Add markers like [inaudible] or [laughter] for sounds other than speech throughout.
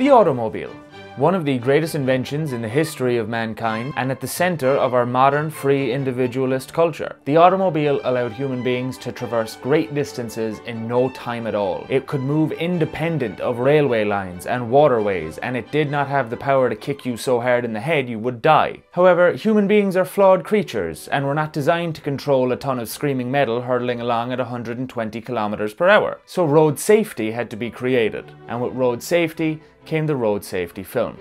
The automobile. One of the greatest inventions in the history of mankind and at the center of our modern free individualist culture. The automobile allowed human beings to traverse great distances in no time at all. It could move independent of railway lines and waterways and it did not have the power to kick you so hard in the head you would die. However, human beings are flawed creatures and were not designed to control a ton of screaming metal hurtling along at 120 kilometers per hour. So road safety had to be created. And with road safety, came the road safety film.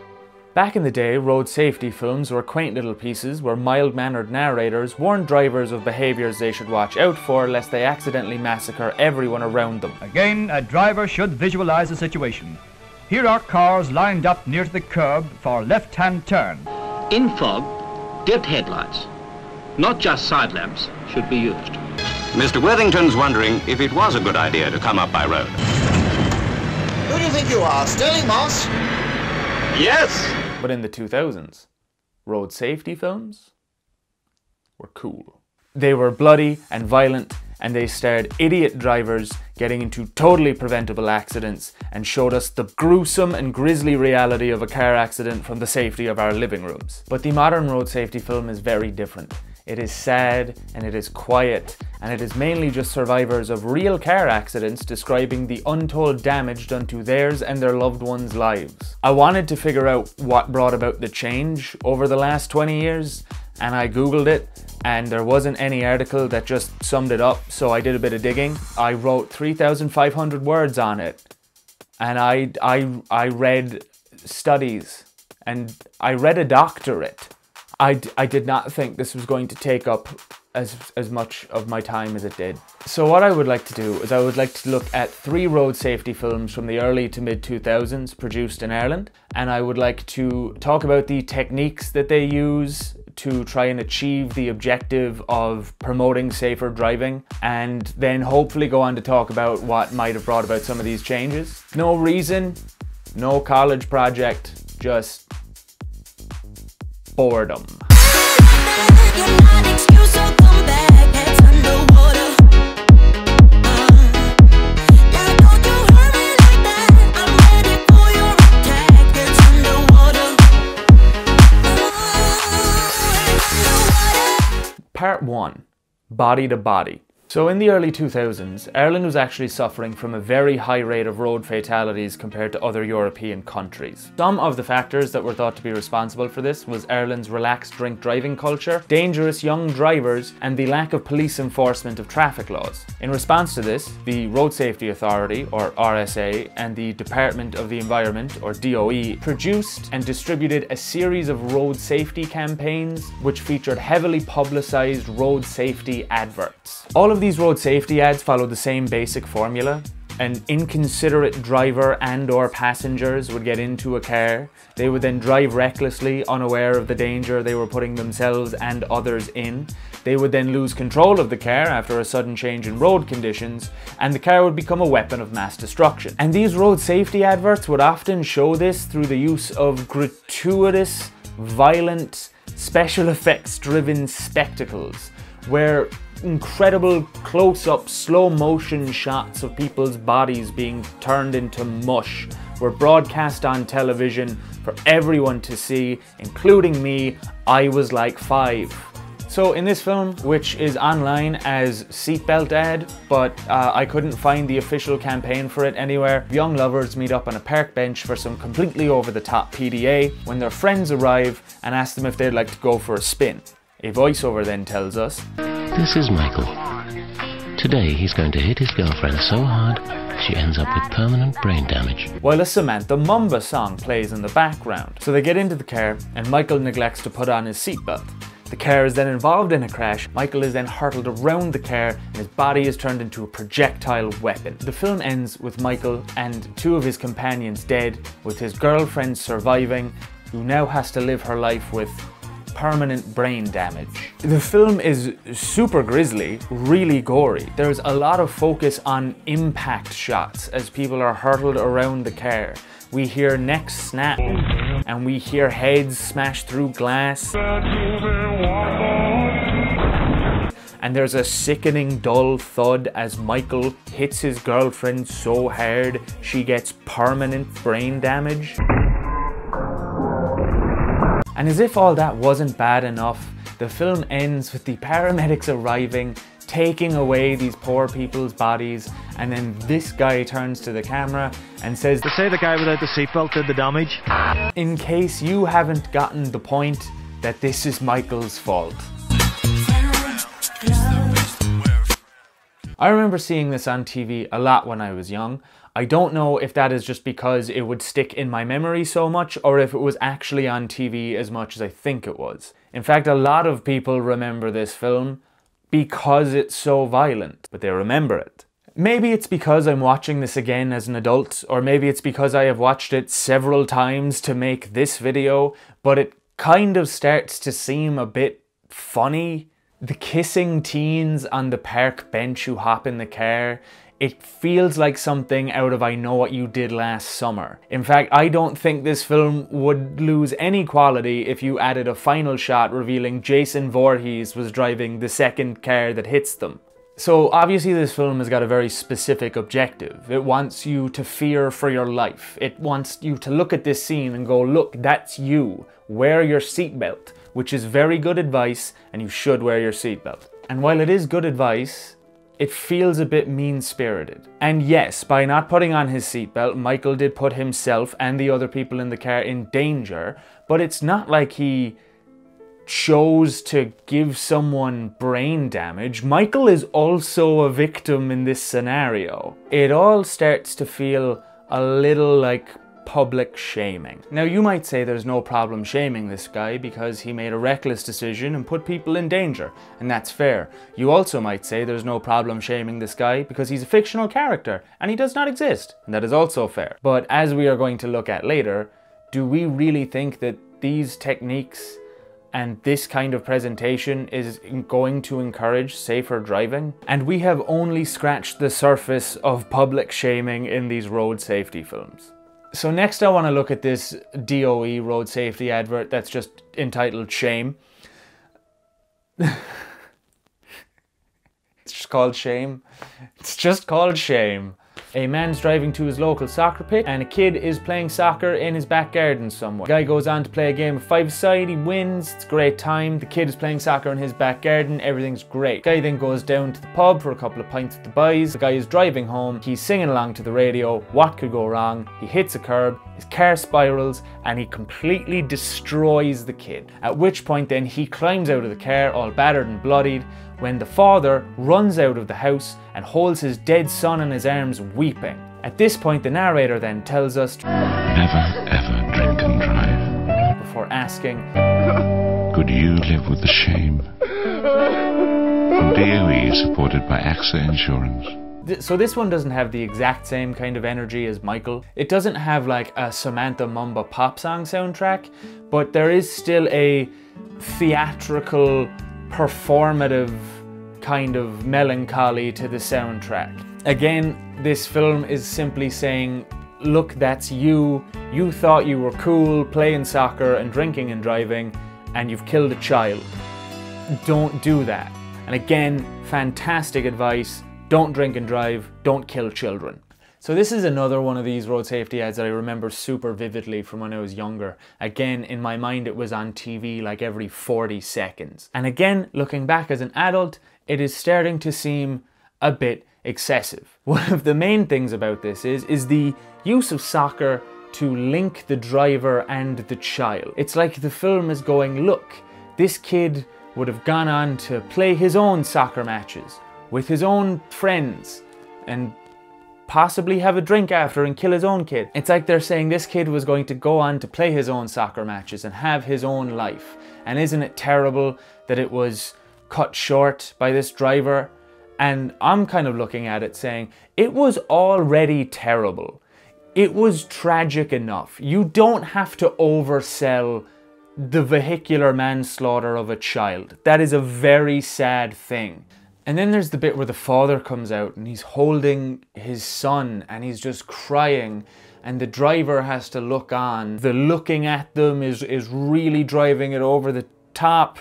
Back in the day, road safety films were quaint little pieces where mild mannered narrators warned drivers of behaviours they should watch out for lest they accidentally massacre everyone around them. Again, a driver should visualize the situation. Here are cars lined up near to the curb for left hand turn. In fog, dipped headlights, not just side lamps, should be used. Mr. Worthington's wondering if it was a good idea to come up by road. Who do you think you are, Stirling Moss? Yes! But in the 2000s, road safety films were cool. They were bloody and violent, and they starred idiot drivers getting into totally preventable accidents and showed us the gruesome and grisly reality of a car accident from the safety of our living rooms. But the modern road safety film is very different. It is sad and it is quiet and it is mainly just survivors of real car accidents describing the untold damage done to theirs and their loved ones' lives. I wanted to figure out what brought about the change over the last 20 years and I googled it and there wasn't any article that just summed it up so I did a bit of digging. I wrote 3,500 words on it and I, I, I read studies and I read a doctorate I, I did not think this was going to take up as, as much of my time as it did. So what I would like to do is I would like to look at three road safety films from the early to mid 2000s produced in Ireland and I would like to talk about the techniques that they use to try and achieve the objective of promoting safer driving and then hopefully go on to talk about what might have brought about some of these changes. No reason, no college project, just boredom. Part 1 Body to Body so in the early 2000s, Ireland was actually suffering from a very high rate of road fatalities compared to other European countries. Some of the factors that were thought to be responsible for this was Ireland's relaxed drink driving culture, dangerous young drivers, and the lack of police enforcement of traffic laws. In response to this, the Road Safety Authority, or RSA, and the Department of the Environment, or DOE, produced and distributed a series of road safety campaigns which featured heavily publicised road safety adverts. All of these road safety ads follow the same basic formula. An inconsiderate driver and or passengers would get into a car. They would then drive recklessly, unaware of the danger they were putting themselves and others in. They would then lose control of the car after a sudden change in road conditions, and the car would become a weapon of mass destruction. And these road safety adverts would often show this through the use of gratuitous, violent, special effects driven spectacles, where incredible close-up slow motion shots of people's bodies being turned into mush were broadcast on television for everyone to see, including me. I was like five. So in this film, which is online as Seatbelt Ad, but uh, I couldn't find the official campaign for it anywhere, young lovers meet up on a park bench for some completely over-the-top PDA when their friends arrive and ask them if they'd like to go for a spin. A voiceover then tells us, This is Michael. Today he's going to hit his girlfriend so hard she ends up with permanent brain damage. While a Samantha Mumba song plays in the background. So they get into the car and Michael neglects to put on his seatbelt. The car is then involved in a crash. Michael is then hurtled around the car and his body is turned into a projectile weapon. The film ends with Michael and two of his companions dead, with his girlfriend surviving, who now has to live her life with permanent brain damage. The film is super grisly, really gory. There's a lot of focus on impact shots as people are hurtled around the car. We hear necks snap and we hear heads smash through glass. and there's a sickening dull thud as Michael hits his girlfriend so hard she gets permanent brain damage. And as if all that wasn't bad enough, the film ends with the paramedics arriving, taking away these poor people's bodies, and then this guy turns to the camera and says, They say the guy without the seatbelt did the damage. In case you haven't gotten the point, that this is Michael's fault. I remember seeing this on TV a lot when I was young. I don't know if that is just because it would stick in my memory so much or if it was actually on TV as much as I think it was. In fact, a lot of people remember this film because it's so violent, but they remember it. Maybe it's because I'm watching this again as an adult, or maybe it's because I have watched it several times to make this video, but it kind of starts to seem a bit funny. The kissing teens on the park bench who hop in the car, it feels like something out of I Know What You Did Last Summer. In fact, I don't think this film would lose any quality if you added a final shot revealing Jason Voorhees was driving the second car that hits them. So obviously this film has got a very specific objective. It wants you to fear for your life. It wants you to look at this scene and go, look, that's you. Wear your seatbelt, which is very good advice and you should wear your seatbelt. And while it is good advice, it feels a bit mean-spirited. And yes, by not putting on his seatbelt, Michael did put himself and the other people in the car in danger, but it's not like he chose to give someone brain damage, Michael is also a victim in this scenario. It all starts to feel a little like public shaming. Now you might say there's no problem shaming this guy because he made a reckless decision and put people in danger, and that's fair. You also might say there's no problem shaming this guy because he's a fictional character and he does not exist, and that is also fair. But as we are going to look at later, do we really think that these techniques and this kind of presentation is going to encourage safer driving. And we have only scratched the surface of public shaming in these road safety films. So next I want to look at this DOE road safety advert that's just entitled Shame. [laughs] it's just called Shame. It's just called Shame. A man's driving to his local soccer pitch and a kid is playing soccer in his back garden somewhere. The guy goes on to play a game of five-side, he wins, it's a great time. The kid is playing soccer in his back garden, everything's great. The guy then goes down to the pub for a couple of pints with the boys. The guy is driving home, he's singing along to the radio, what could go wrong? He hits a curb, his car spirals and he completely destroys the kid. At which point then he climbs out of the car all battered and bloodied when the father runs out of the house and holds his dead son in his arms weeping. At this point the narrator then tells us to Never ever drink and drive. before asking, Could you live with the shame? From DOE supported by AXA Insurance. So this one doesn't have the exact same kind of energy as Michael. It doesn't have like a Samantha Mumba pop song soundtrack, but there is still a theatrical, performative kind of melancholy to the soundtrack. Again, this film is simply saying, look, that's you. You thought you were cool playing soccer and drinking and driving, and you've killed a child. Don't do that. And again, fantastic advice. Don't drink and drive. Don't kill children. So this is another one of these road safety ads that I remember super vividly from when I was younger. Again, in my mind it was on TV like every 40 seconds. And again, looking back as an adult, it is starting to seem a bit excessive. [laughs] One of the main things about this is, is the use of soccer to link the driver and the child. It's like the film is going, look, this kid would have gone on to play his own soccer matches with his own friends and possibly have a drink after and kill his own kid. It's like they're saying this kid was going to go on to play his own soccer matches and have his own life. And isn't it terrible that it was cut short by this driver? And I'm kind of looking at it saying, it was already terrible. It was tragic enough. You don't have to oversell the vehicular manslaughter of a child. That is a very sad thing. And then there's the bit where the father comes out and he's holding his son and he's just crying and the driver has to look on. The looking at them is, is really driving it over the top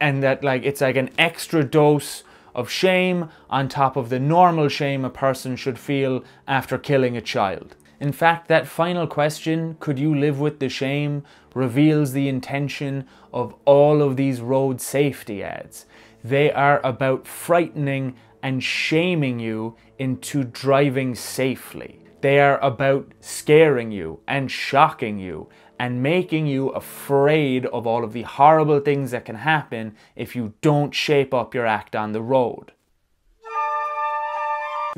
and that like it's like an extra dose of shame on top of the normal shame a person should feel after killing a child. In fact, that final question, could you live with the shame, reveals the intention of all of these road safety ads. They are about frightening and shaming you into driving safely. They are about scaring you and shocking you and making you afraid of all of the horrible things that can happen if you don't shape up your act on the road.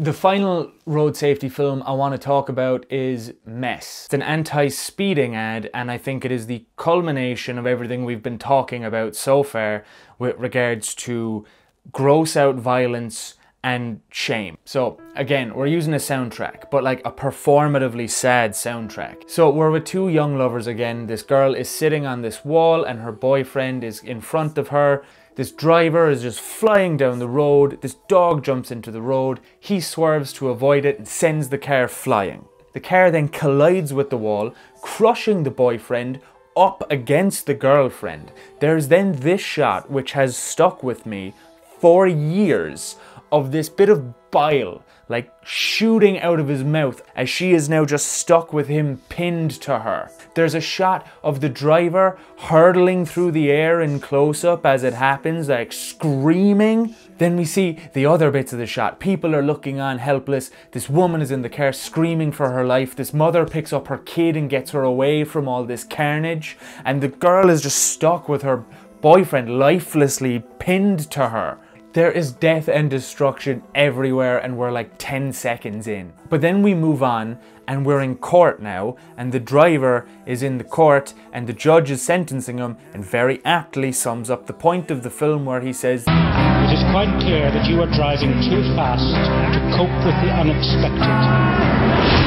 The final road safety film I want to talk about is Mess. It's an anti-speeding ad and I think it is the culmination of everything we've been talking about so far with regards to gross out violence and shame. So again, we're using a soundtrack, but like a performatively sad soundtrack. So we're with two young lovers again. This girl is sitting on this wall and her boyfriend is in front of her. This driver is just flying down the road. This dog jumps into the road. He swerves to avoid it and sends the car flying. The car then collides with the wall, crushing the boyfriend up against the girlfriend. There's then this shot which has stuck with me for years of this bit of bile like shooting out of his mouth as she is now just stuck with him pinned to her. There's a shot of the driver hurtling through the air in close up as it happens, like screaming. Then we see the other bits of the shot. People are looking on helpless. This woman is in the car screaming for her life. This mother picks up her kid and gets her away from all this carnage. And the girl is just stuck with her boyfriend lifelessly pinned to her. There is death and destruction everywhere and we're like 10 seconds in. But then we move on and we're in court now and the driver is in the court and the judge is sentencing him and very aptly sums up the point of the film where he says It is quite clear that you are driving too fast to cope with the unexpected.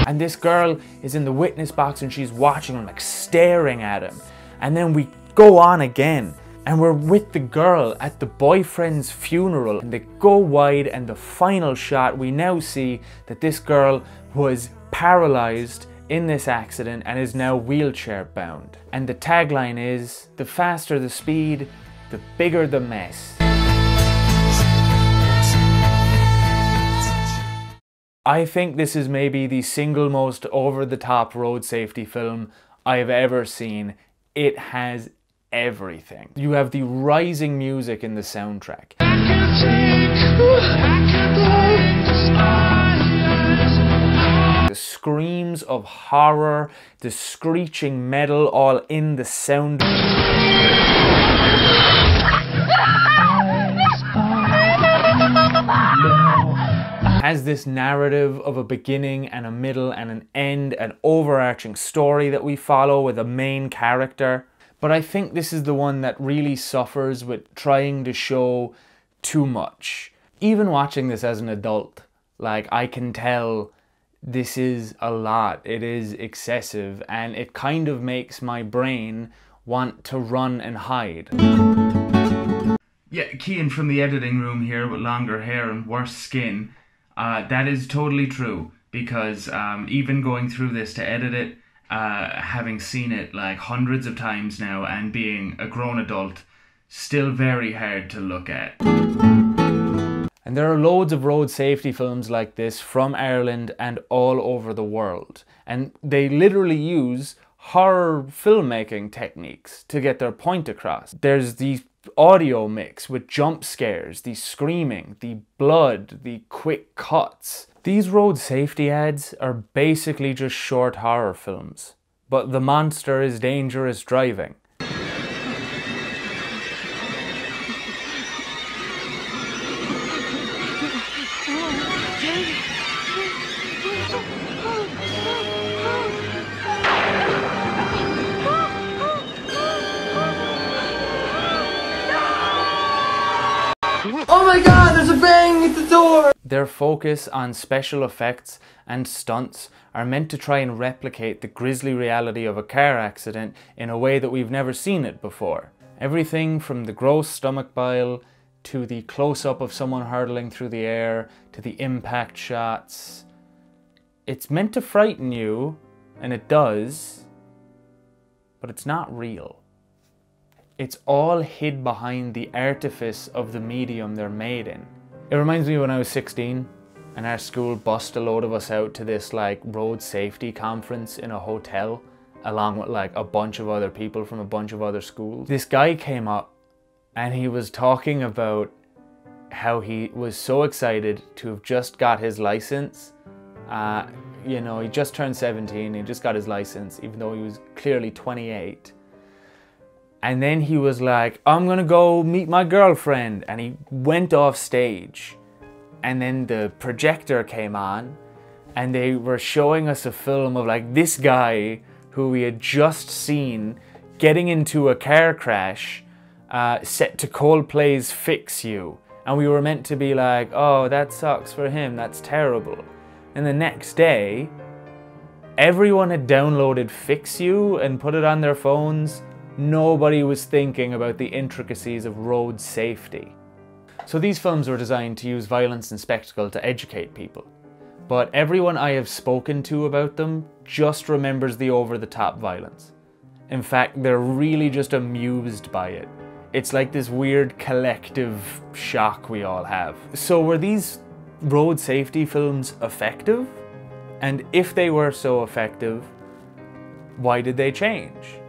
And this girl is in the witness box and she's watching him like staring at him. And then we go on again and we're with the girl at the boyfriend's funeral. And they go wide and the final shot we now see that this girl was paralyzed in this accident and is now wheelchair bound. And the tagline is the faster the speed the bigger the mess. I think this is maybe the single most over the top road safety film I've ever seen. It has everything. You have the rising music in the soundtrack. The screams of horror, the screeching metal all in the sound. has this narrative of a beginning and a middle and an end, an overarching story that we follow with a main character. But I think this is the one that really suffers with trying to show too much. Even watching this as an adult, like I can tell this is a lot. It is excessive and it kind of makes my brain want to run and hide. Yeah, Cian from the editing room here with longer hair and worse skin. Uh, that is totally true because um, even going through this to edit it, uh, having seen it like hundreds of times now and being a grown adult, still very hard to look at. And there are loads of road safety films like this from Ireland and all over the world. And they literally use horror filmmaking techniques to get their point across. There's the audio mix with jump scares, the screaming, the blood, the quick cuts. These road safety ads are basically just short horror films, but the monster is dangerous driving. Oh my god, there's a bang at the door! Their focus on special effects and stunts are meant to try and replicate the grisly reality of a car accident in a way that we've never seen it before. Everything from the gross stomach bile to the close-up of someone hurtling through the air to the impact shots. It's meant to frighten you, and it does, but it's not real. It's all hid behind the artifice of the medium they're made in. It reminds me when I was 16 and our school bussed a load of us out to this like road safety conference in a hotel along with like a bunch of other people from a bunch of other schools. This guy came up and he was talking about how he was so excited to have just got his license. Uh, you know, he just turned 17, he just got his license, even though he was clearly 28. And then he was like, I'm gonna go meet my girlfriend. And he went off stage. And then the projector came on, and they were showing us a film of like this guy who we had just seen getting into a car crash uh, set to Coldplay's Fix You. And we were meant to be like, oh, that sucks for him, that's terrible. And the next day, everyone had downloaded Fix You and put it on their phones. Nobody was thinking about the intricacies of road safety. So these films were designed to use violence and spectacle to educate people. But everyone I have spoken to about them just remembers the over the top violence. In fact, they're really just amused by it. It's like this weird collective shock we all have. So, were these road safety films effective? And if they were so effective, why did they change?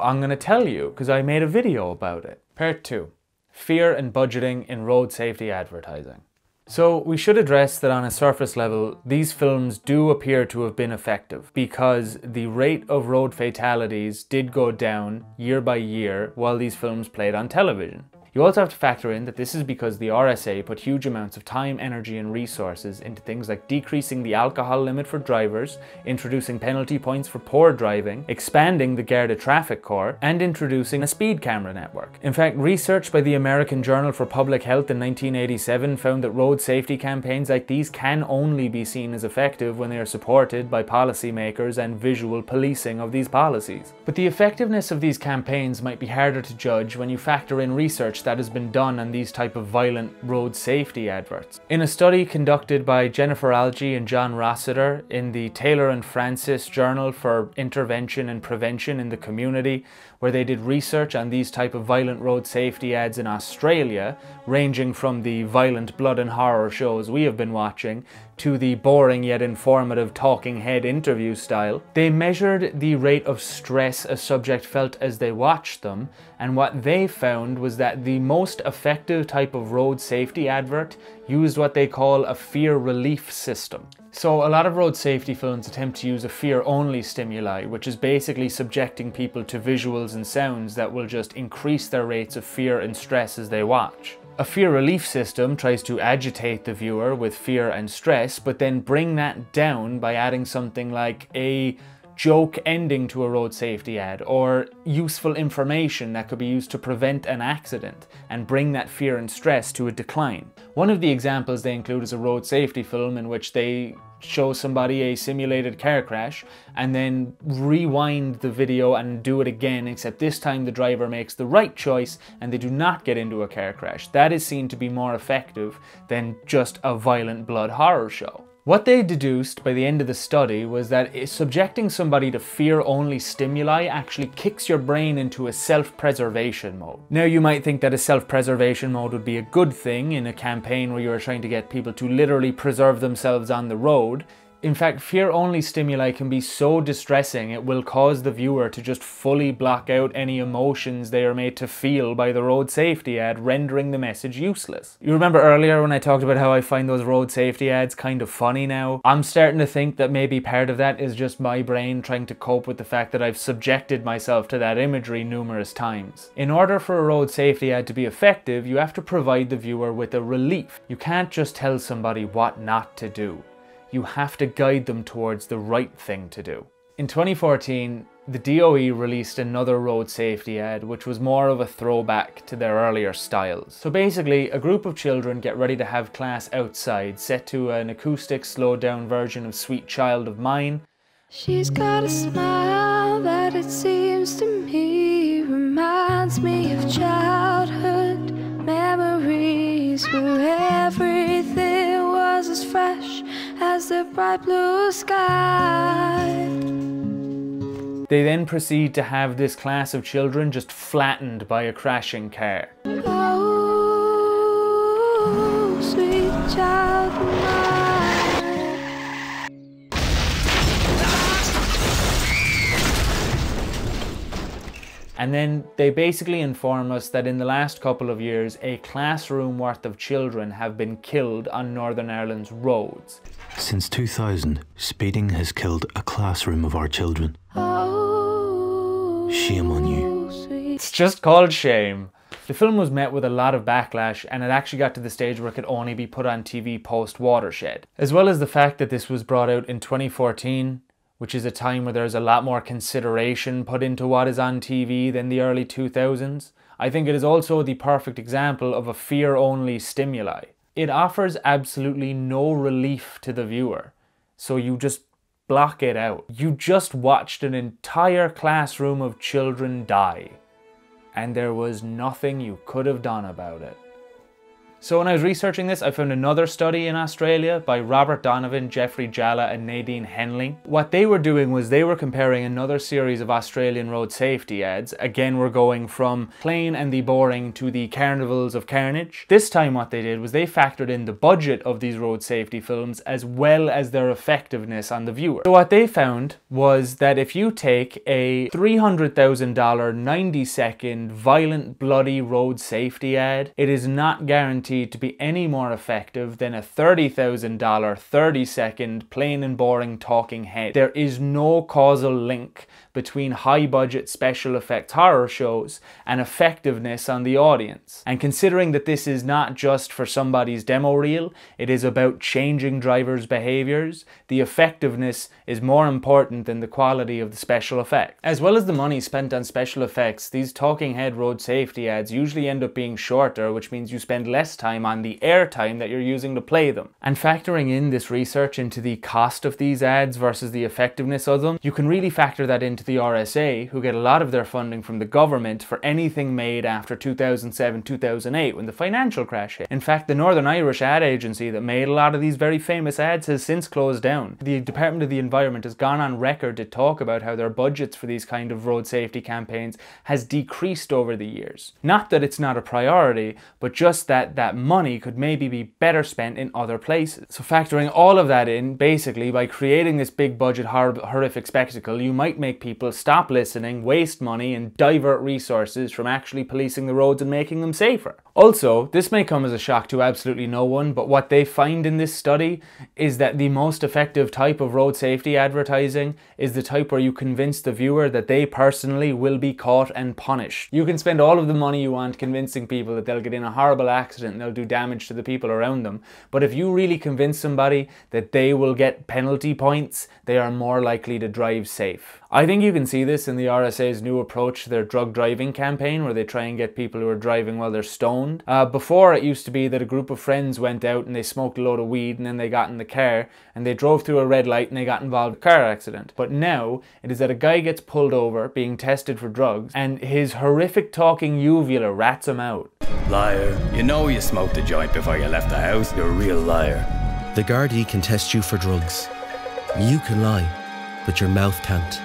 I'm gonna tell you because I made a video about it. Part 2 Fear and Budgeting in Road Safety Advertising. So we should address that on a surface level, these films do appear to have been effective because the rate of road fatalities did go down year by year while these films played on television. You also have to factor in that this is because the RSA put huge amounts of time, energy and resources into things like decreasing the alcohol limit for drivers, introducing penalty points for poor driving, expanding the Garda Traffic Corps, and introducing a speed camera network. In fact, research by the American Journal for Public Health in 1987 found that road safety campaigns like these can only be seen as effective when they are supported by policymakers and visual policing of these policies. But the effectiveness of these campaigns might be harder to judge when you factor in research that has been done on these type of violent road safety adverts. In a study conducted by Jennifer Algie and John Rossiter in the Taylor and Francis Journal for Intervention and Prevention in the Community, where they did research on these type of violent road safety ads in Australia, ranging from the violent blood and horror shows we have been watching to the boring yet informative talking head interview style. They measured the rate of stress a subject felt as they watched them, and what they found was that the most effective type of road safety advert used what they call a fear relief system. So a lot of road safety films attempt to use a fear-only stimuli, which is basically subjecting people to visuals and sounds that will just increase their rates of fear and stress as they watch. A fear relief system tries to agitate the viewer with fear and stress, but then bring that down by adding something like a joke ending to a road safety ad or useful information that could be used to prevent an accident and bring that fear and stress to a decline. One of the examples they include is a road safety film in which they show somebody a simulated car crash and then rewind the video and do it again except this time the driver makes the right choice and they do not get into a car crash. That is seen to be more effective than just a violent blood horror show. What they deduced by the end of the study was that subjecting somebody to fear-only stimuli actually kicks your brain into a self-preservation mode. Now you might think that a self-preservation mode would be a good thing in a campaign where you are trying to get people to literally preserve themselves on the road, in fact, fear-only stimuli can be so distressing it will cause the viewer to just fully block out any emotions they are made to feel by the road safety ad, rendering the message useless. You remember earlier when I talked about how I find those road safety ads kind of funny now? I'm starting to think that maybe part of that is just my brain trying to cope with the fact that I've subjected myself to that imagery numerous times. In order for a road safety ad to be effective, you have to provide the viewer with a relief. You can't just tell somebody what not to do you have to guide them towards the right thing to do. In 2014, the DOE released another road safety ad, which was more of a throwback to their earlier styles. So basically, a group of children get ready to have class outside, set to an acoustic slowed down version of Sweet Child of Mine. She's got a smile that it seems to me reminds me of childhood memories where everything was as fresh as the bright blue sky. They then proceed to have this class of children just flattened by a crashing car. Oh, sweet child. And then they basically inform us that in the last couple of years, a classroom worth of children have been killed on Northern Ireland's roads. Since 2000, speeding has killed a classroom of our children. Shame on you. It's just called Shame. The film was met with a lot of backlash and it actually got to the stage where it could only be put on TV post Watershed. As well as the fact that this was brought out in 2014, which is a time where there's a lot more consideration put into what is on TV than the early 2000s, I think it is also the perfect example of a fear only stimuli. It offers absolutely no relief to the viewer, so you just block it out. You just watched an entire classroom of children die, and there was nothing you could have done about it. So when I was researching this, I found another study in Australia by Robert Donovan, Geoffrey Jalleh and Nadine Henley. What they were doing was they were comparing another series of Australian road safety ads. Again, we're going from plain and the boring to the carnivals of carnage. This time what they did was they factored in the budget of these road safety films as well as their effectiveness on the viewer. So what they found was that if you take a $300,000 90 second violent bloody road safety ad, it is not guaranteed to be any more effective than a $30,000 30 second plain and boring talking head. There is no causal link between high budget special effects horror shows and effectiveness on the audience. And considering that this is not just for somebody's demo reel, it is about changing drivers' behaviors, the effectiveness is more important than the quality of the special effects. As well as the money spent on special effects, these talking head road safety ads usually end up being shorter, which means you spend less time on the airtime that you're using to play them. And factoring in this research into the cost of these ads versus the effectiveness of them, you can really factor that into the RSA, who get a lot of their funding from the government for anything made after 2007 2008 when the financial crash hit. In fact, the Northern Irish ad agency that made a lot of these very famous ads has since closed down. The Department of the Environment has gone on record to talk about how their budgets for these kind of road safety campaigns has decreased over the years. Not that it's not a priority, but just that that money could maybe be better spent in other places. So factoring all of that in, basically by creating this big budget hor horrific spectacle, you might make people people stop listening, waste money, and divert resources from actually policing the roads and making them safer. Also, this may come as a shock to absolutely no one, but what they find in this study is that the most effective type of road safety advertising is the type where you convince the viewer that they personally will be caught and punished. You can spend all of the money you want convincing people that they'll get in a horrible accident and they'll do damage to the people around them, but if you really convince somebody that they will get penalty points, they are more likely to drive safe. I think you can see this in the RSA's new approach to their drug driving campaign, where they try and get people who are driving while they're stoned. Uh, before, it used to be that a group of friends went out and they smoked a load of weed and then they got in the car and they drove through a red light and they got involved in a car accident. But now, it is that a guy gets pulled over being tested for drugs and his horrific talking uvula rats him out. Liar. You know you smoked a joint before you left the house. You're a real liar. The Gardaí can test you for drugs. You can lie, but your mouth can't.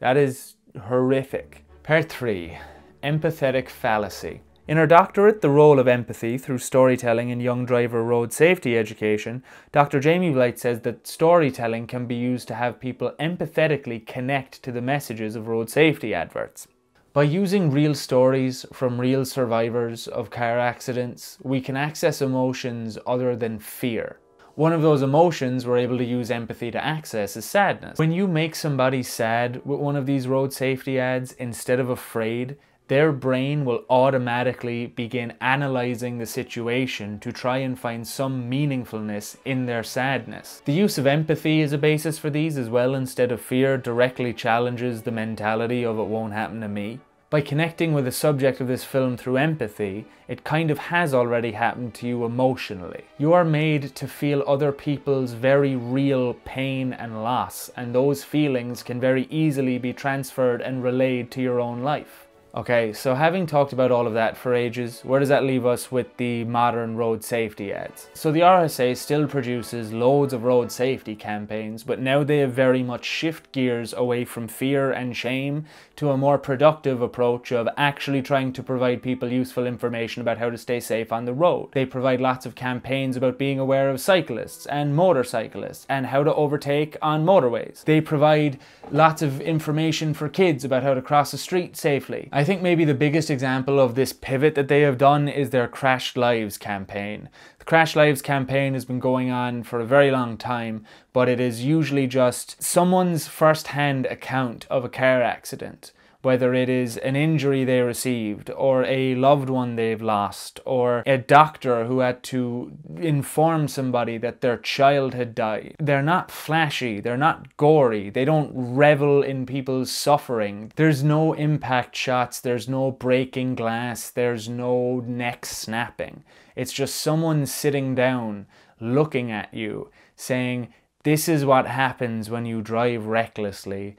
That is horrific. Part 3 Empathetic Fallacy. In her doctorate, The Role of Empathy Through Storytelling in Young Driver Road Safety Education, Dr. Jamie Blight says that storytelling can be used to have people empathetically connect to the messages of road safety adverts. By using real stories from real survivors of car accidents, we can access emotions other than fear. One of those emotions we're able to use empathy to access is sadness. When you make somebody sad with one of these road safety ads instead of afraid, their brain will automatically begin analyzing the situation to try and find some meaningfulness in their sadness. The use of empathy as a basis for these as well instead of fear directly challenges the mentality of it won't happen to me. By connecting with the subject of this film through empathy, it kind of has already happened to you emotionally. You are made to feel other people's very real pain and loss, and those feelings can very easily be transferred and relayed to your own life. Okay, so having talked about all of that for ages, where does that leave us with the modern road safety ads? So the RSA still produces loads of road safety campaigns, but now they have very much shift gears away from fear and shame to a more productive approach of actually trying to provide people useful information about how to stay safe on the road. They provide lots of campaigns about being aware of cyclists and motorcyclists and how to overtake on motorways. They provide lots of information for kids about how to cross a street safely. Think maybe the biggest example of this pivot that they have done is their Crashed Lives campaign. The Crashed Lives campaign has been going on for a very long time, but it is usually just someone's first hand account of a car accident whether it is an injury they received or a loved one they've lost or a doctor who had to inform somebody that their child had died. They're not flashy, they're not gory, they don't revel in people's suffering. There's no impact shots, there's no breaking glass, there's no neck snapping. It's just someone sitting down looking at you saying, This is what happens when you drive recklessly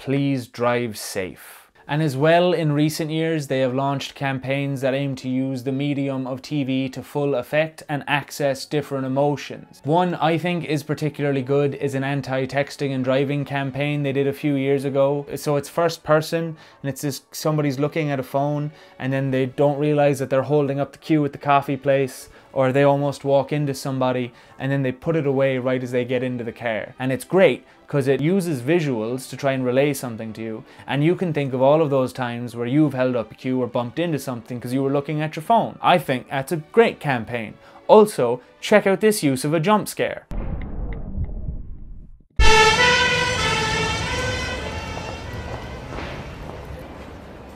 please drive safe. And as well, in recent years, they have launched campaigns that aim to use the medium of TV to full effect and access different emotions. One I think is particularly good is an anti-texting and driving campaign they did a few years ago. So it's first person and it's just somebody's looking at a phone and then they don't realize that they're holding up the queue at the coffee place or they almost walk into somebody and then they put it away right as they get into the car. And it's great because it uses visuals to try and relay something to you. And you can think of all of those times where you've held up a queue or bumped into something because you were looking at your phone. I think that's a great campaign. Also, check out this use of a jump scare.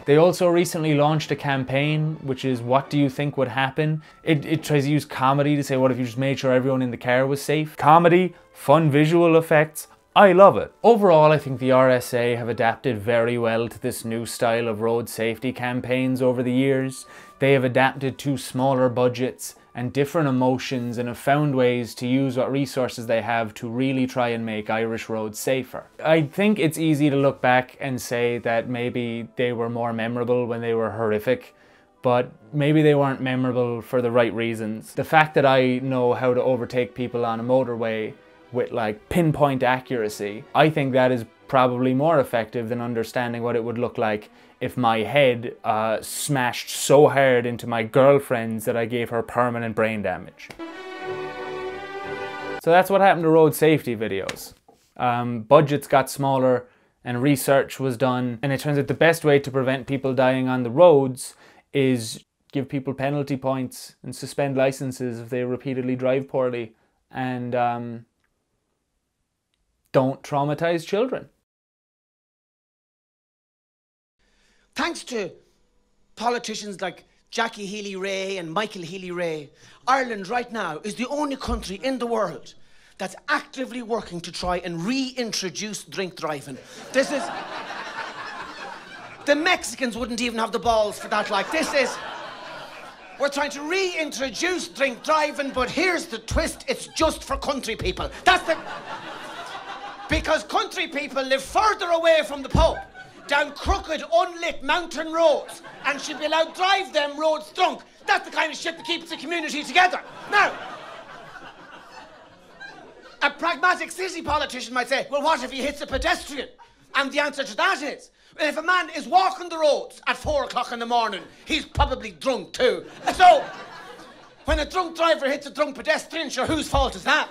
They also recently launched a campaign, which is What Do You Think Would Happen? It, it tries to use comedy to say, what if you just made sure everyone in the car was safe? Comedy, fun visual effects, I love it. Overall, I think the RSA have adapted very well to this new style of road safety campaigns over the years. They have adapted to smaller budgets and different emotions and have found ways to use what resources they have to really try and make Irish roads safer. I think it's easy to look back and say that maybe they were more memorable when they were horrific but maybe they weren't memorable for the right reasons. The fact that I know how to overtake people on a motorway with like pinpoint accuracy, I think that is probably more effective than understanding what it would look like if my head uh, smashed so hard into my girlfriend's that I gave her permanent brain damage. So that's what happened to road safety videos. Um, budgets got smaller and research was done and it turns out the best way to prevent people dying on the roads is give people penalty points and suspend licenses if they repeatedly drive poorly and um, don't traumatize children. Thanks to politicians like Jackie Healy-Rae and Michael Healy-Rae, Ireland right now is the only country in the world that's actively working to try and reintroduce drink driving. This is... the Mexicans wouldn't even have the balls for that. Like, this is... We're trying to reintroduce drink driving, but here's the twist it's just for country people. That's the. Because country people live further away from the pub down crooked, unlit mountain roads and should be allowed to drive them roads drunk. That's the kind of shit that keeps the community together. Now, a pragmatic city politician might say, well, what if he hits a pedestrian? And the answer to that is, if a man is walking the roads at four o'clock in the morning, he's probably drunk too. So, when a drunk driver hits a drunk pedestrian, sure, whose fault is that?